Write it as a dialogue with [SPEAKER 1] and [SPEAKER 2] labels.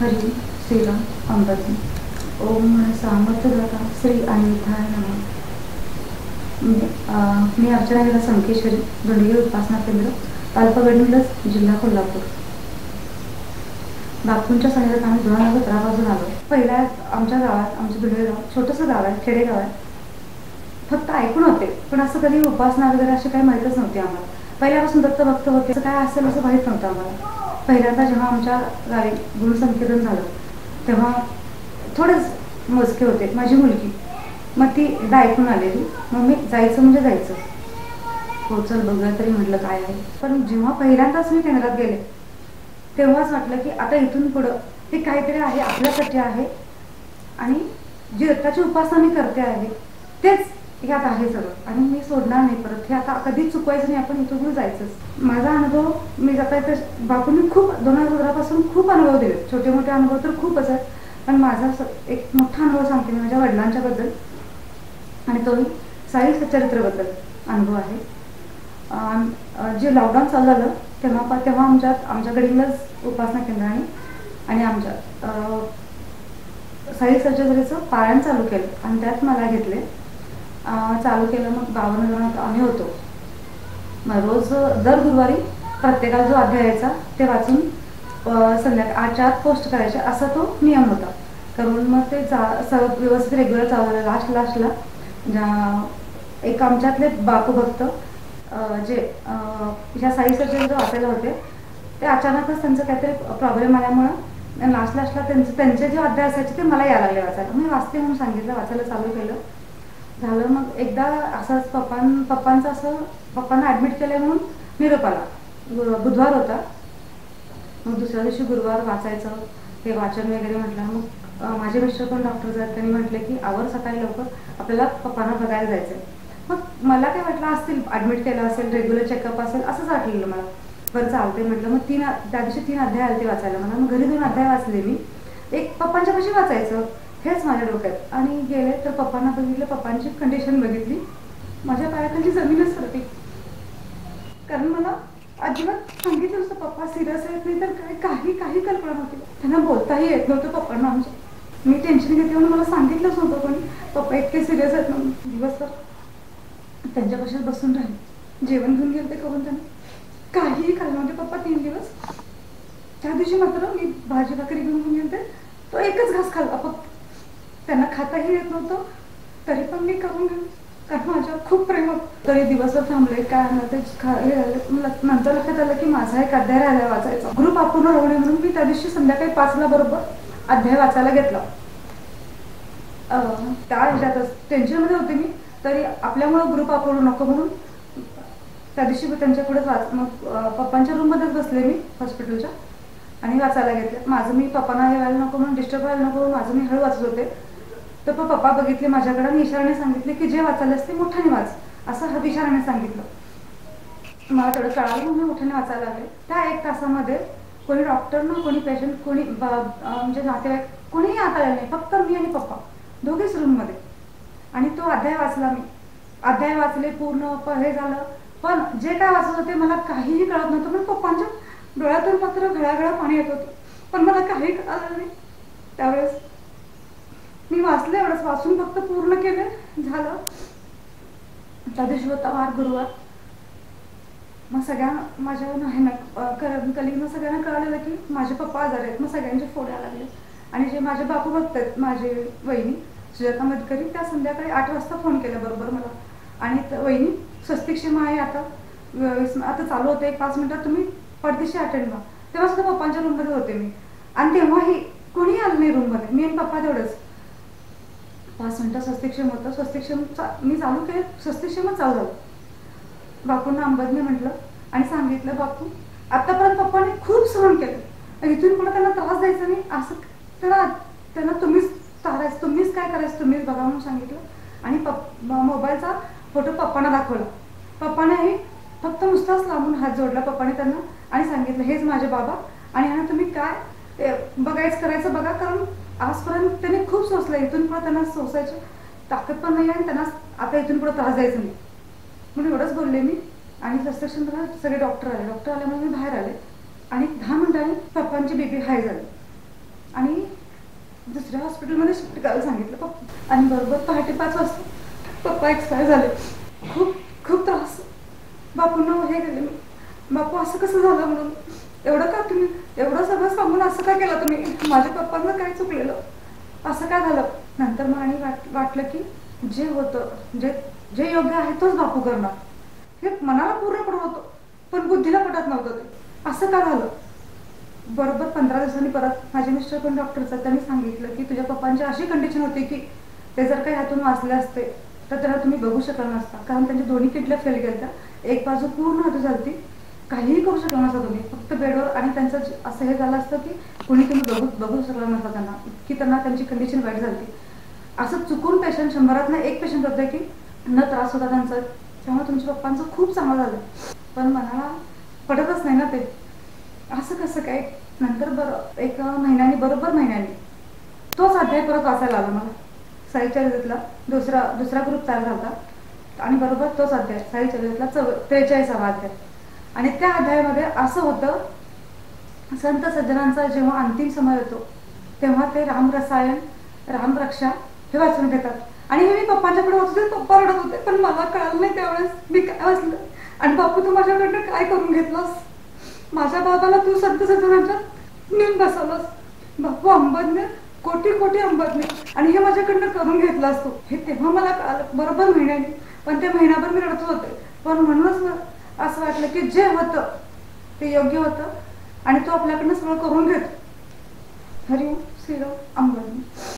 [SPEAKER 1] हरी श्रीराम अंबाजी. ओम सामर्थ दादा श्री अनिताय नम. मी अर्चना गेला संकेश्वरी दोंडगे उपासना केंद्र तालुका जिल्हा कोल्हापूर. बापूंच्या सहाय्यात आम्ही दोन हजार सतरापासून आलो. पहिल्या आमच्या गावात आमचं दुर्गे गाव छोटंसं गाव आहे खेडेगाव आहे. फक्त ऐकून होते पण असं कधी उपासना वगैरे असे काही माहीतच नव्हते आम्हाला. पहिल्यापासून दत्त भक्त होते असं काय असेल असं माहीत नव्हतं आम्हाला. पहिल्यांदा जेव्हा आमच्या गावी गुरुसंकेतन झालं तेव्हा थोडेच मोजके होते माझी मुलगी. मग ती एकदा ऐकून आलेली मग मी जायचं म्हणजे जायचं. हो चल बघूया तरी म्हटलं काय आहे. पण जेव्हा पहिल्यांदाच मी केंद्रात गेले तेव्हाच वाटलं की आता इथून पुढं हे काहीतरी आहे आपल्यासाठी आहे. आणि जी दत्ताची उपासना मी करते आहे तेच ह्यात आहे सगळं. आणि मी सोडणार नाही परत. हे आता कधीच चुकवायचं नाही. आपण इथून जायचंच. माझा अनुभव मी जाता येतं बापूंनी खूप दोन हजार सतरापासून खूप अनुभव दिले. छोटे मोठे अनुभव तर खूपच आहेत. पण माझा एक मोठा अनुभव सांगते मी माझ्या वडिलांच्याबद्दल. आणि तोही साहिल सच्चरित्रबद्दल अनुभव आहे. जे लॉकडाऊन चालू झालं तेव्हा पण तेव्हा आमच्यात आमच्याकडीलच उपासना केंद्राने आणि आमच्या साहिल साई सर्जरीचं पारायण चालू केलं. आणि त्यात मला घेतले. चालू केलं मग बावन्न जणांत आम्ही होतो. मग रोज दर गुरुवारी प्रत्येकाला जो अध्याय यायचा ते वाचून संध्याकाळ आठच्या आत पोस्ट करायचे असा तो नियम होता. करून मग ते चा सर्व व्यवस्थित रेग्युलर चालू झालं लास्ट लास्टला ज्या- एक आमच्यातले बापू भक्त जे ह्या साई सर्जन जो वाचायला होते ते अचानकच त्यांचं काहीतरी प्रॉब्लेम आल्यामुळं लास्ट लास्टला त्यांचे त्यांचे जे अध्याय असायचे ते मला यायला लागले वाचायला. मी वाचते म्हणून सांगितलं वाचायला चालू केलं. झालं. मग एकदा असंच पप्पां पप्पांचं असं पप्पांना ॲडमिट केलं म्हणून निरोप आला बुधवार होता. मग दुसऱ्या दिवशी गुरुवार वाचायचं. हे वाचन वगैरे म्हटलं. मग माझे मिस्टर पण डॉक्टर आहेत. त्यांनी म्हटले की आवर सकाळी लवकर. आपल्याला पप्पांना बघायला जायचं आहे मग मला काय वाटलं असतील ॲडमिट केलं असेल रेग्युलर चेकअप असेल असंच वाटलेलं मला. बरं चालते म्हटलं. मग तीन त्या दिवशी तीन अध्याय आले ते वाचायला मला मग घरी दोन अध्याय वाचले मी. एक पप्पांच्या कशी वाचायचं. हेच माझ्या डोक्यात. आणि गेले तर पप्पांना बघितलं पप्पांची कंडिशन बघितली. माझ्या पायाखाली जमीनच होती कारण मला अजिबात सांगितलं होतं पप्पा सिरियस आहेत नाही तर काय काही काही कल्पना नव्हती. त्यांना बोलताही येत नव्हतं पप्पांना आमच्या. मी टेन्शन घेते म्हणून मला सांगितलंच नव्हतं पण पप्पा इतके सिरियस आहेत म्हणून. दिवसभर त्यांच्या कशात बसून राहिले. जेवण घेऊन गेले ते करून त्यांना. काहीही खाल्लं नव्हते पप्पा तीन दिवस. त्या दिवशी मात्र मी भाजी भाकरी घेऊन घेऊन गेले. तो एकच घास खाल्ला फक्त त्यांना खाताही येत नव्हतं. तरी पण मी करून घेऊन कारण माझ्या खूप प्रेम तरी दिवस थांबले काय ते खा- हे नंतर लक्षात आलं की माझा एक अध्याय राहिला वाचायचा. ग्रुप अपूर्ण राहणे म्हणून मी त्या दिवशी संध्याकाळी पाचला बरोबर अध्याय वाचायला घेतला. अं, त्या ह्याच्यातच टेन्शनमध्ये होते मी. तरी आपल्यामुळं ग्रुप अपूर्ण नको म्हणून त्या दिवशी मी वाच मग पप्पांच्या रूममध्येच बसले मी हॉस्पिटलच्या आणि वाचायला घेतलं. माझं मी पप्पांना हे व्हायला नको म्हणून डिस्टर्ब व्हायला नको म्हणून माझं मी हळू वाचत होते. तर मग पप्पा बघितले माझ्याकडे आणि इशाराने सांगितले की जे वाचायलास ते मोठ्याने वाच असं हविशाराने सांगितलं. मला थोडं कळालं म्हणून मोठ्याने वाचायला लागले. त्या एक तासामध्ये कोणी डॉक्टर ना कोणी पेशंट कोणी म्हणजे नातेवाईक कोणीही आत नाही फक्त मी आणि पप्पा दोघेच रूममध्ये आणि तो अध्याय वाचला मी. अध्याय वाचले पूर्ण प- हे झालं. पण जे काय वाचत होते मला काहीही कळत नव्हतं. पण पप्पांच्या डोळ्यातून मात्र घळाघळा पाणी येत होतं. पण मला काही कळालं नाही. त्यावेळेस मी वाचले एवढंच. वाचून फक्त पूर्ण केलं. झालं. त्या वार गुरुवार. मग सगळ्यांना माझ्या ह्यानं कलिगनं सगळ्यांना कळालेलं की माझे पप्पा आजार आहेत. मग सगळ्यांचे फोन यायला लागले. आणि जे माझे बापू भक्त आहेत माझे वहिनी सुजाता मधकरी त्या संध्याकाळी आठ वाजता फोन केला बरोबर मला. आणि वहिनी स्वस्तिक्षेमा आहे आता. आता चालू होतं एक पाच मिनटात तुम्ही परदेशी अटेंड व्हा. तेव्हा सुद्धा पप्पांच्या रूममध्ये होते मी. आणि तेव्हाही कोणी आलं नाही रूममध्ये मी आणि पप्पा तेवढंच. पाच मिनटं स्वस्तिक्षेम होतं. स्वस्तिक्षेम चा- मी चालू केलं स्वस्तिक्षेमच चालू झालं बापूंना अंबदने म्हटलं आणि सांगितलं बापू आत्तापर्यंत पप्पाने खूप सहन केलं. इथून पुढे त्यांना त्रास द्यायचा नाही. असं त्यांना त्यांना तुम्हीच तारायचं तुम्हीच काय करायचं तुम्हीच बघा म्हणून सांगितलं. आणि पप मोबाईलचा फोटो पप्पांना दाखवला. पप्पानेही फक्त नुसताच लांबून हात जोडला पप्पाने त्यांना आणि सांगितलं हेच माझे बाबा आणि ह्यांना तुम्ही काय बघायचं करायचं बघा कारण आजपर्यंत त्याने खूप सोसलं. इथून पुढे त्यांना सोसायची ताकद पण नाही आणि त्यांना आता इथून पुढे त्रास द्यायचा नाही. म्हणून एवढंच बोलले मी. आणि प्रत्यक्षात सगळे डॉक्टर आले. डॉक्टर आल्यामुळे मी बाहेर आले. आणि दहा मिनिटांनी पप्पांची बीपी हाय झाली. आणि दुसऱ्या हॉस्पिटलमध्ये शिफ्ट करायला सांगितलं पप्पा. आणि बरोबर पहाटे पाच वाजता पप्पा एक्सपायर झाले. खूप खूप त्रास. बापूंना हे गेले मी. बापू असं कसं झालं म्हणून? एवढं का तुम्ही? एवढं सगळं सांगून असं का केलं तुम्ही? माझ्या पप्पांना काय चुकलेलं? असं काय झालं? नंतर मग आणि वाट वाटलं की जे होतं जे जे योग्य आहे तोच बापू करणार. हे मनाला पूर्ण पडत होतं पण बुद्धीला पटत नव्हतं ते. असं का झालं? बरोबर पंधरा दिवसांनी परत माझे मिस्टर पण डॉक्टरचा त्यांनी सांगितलं की तुझ्या पप्पांची अशी कंडिशन होती की ते जर काही हातून वाचले असते तर त्याला तुम्ही बघू शकला नसता. कारण त्यांच्या दोन्ही किडल्या फेल गेल्या एक बाजू पूर्ण हातू झालती काहीही करू शकला नसता तुम्ही. फक्त बेडवर आणि त्यांचं असं हे झालं असतं की कोणी तुम्ही बघू बघू शकला नसता त्यांना. इतकी त्यांना त्यांची कंडिशन वाईट झाली. असं चुकून पेशंट शंभरात ना एक पेशंट होते की न त्रास होता त्यांचा. त्यामुळे तुमच्या पप्पांचं खूप चांगलं झालं. पण मनाला पडतच नाही ना ते. असं कसं काय? नंतर बरं एक महिन्याने बरोबर महिन्याने तोच अध्याय परत वाचायला आला मला. साईचरित्रातला दुसरा दुसरा ग्रुप तयार झाला आणि बरोबर तोच अध्याय साईचरित्रातला चव चौ त्रेचाळीसावा अध्याय. आणि त्या अध्यायामध्ये असं होतं संत सज्जनांचा जेव्हा अंतिम समय होतो तेव्हा ते राम रसायन राम रक्षा हे वाचून घेतात. आणि हे मी पप्पांच्याकडे वाचत होते पप्पा रडत होते पण मला कळलं नाही त्यावेळेस. मी काय वाचलं? आणि बापू तू माझ्याकडनं काय करून घेतलास? माझ्या बाबाला तू संत सज्जनांच्या नेऊन बसवलंस. बापू अंबदने कोटी कोटी अंबदने आणि हे माझ्याकडनं करून घेतलं असतो हे तेव्हा मला कळालं. बरोबर महिन्याने. पण ते महिनाभर मी रडत होते. पण म्हणूनच असं वाटलं की जे होतं ते योग्य होतं आणि तो आपल्याकडनं सगळं करून घेतो. हरिओम श्रीराम अंबानी.